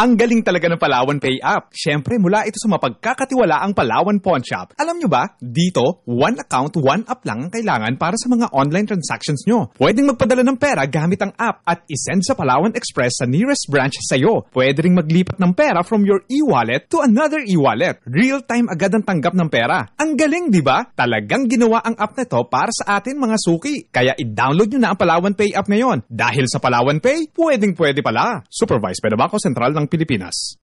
Ang galing talaga ng Palawan Pay app. Siyempre, mula ito sa mapagkakatiwala ang Palawan Pawn Shop. Alam nyo ba, dito, one account, one app lang ang kailangan para sa mga online transactions nyo. Pwedeng magpadala ng pera gamit ang app at isend sa Palawan Express sa nearest branch sa'yo. Pwede ring maglipat ng pera from your e-wallet to another e-wallet. Real-time agad ang tanggap ng pera. Ang galing, di ba? Talagang ginawa ang app na to para sa atin mga suki. Kaya i-download nyo na ang Palawan Pay app ngayon. Dahil sa Palawan Pay, pwedeng pwede pala. Supervised by the Bangko Sentral ng Pilipinas.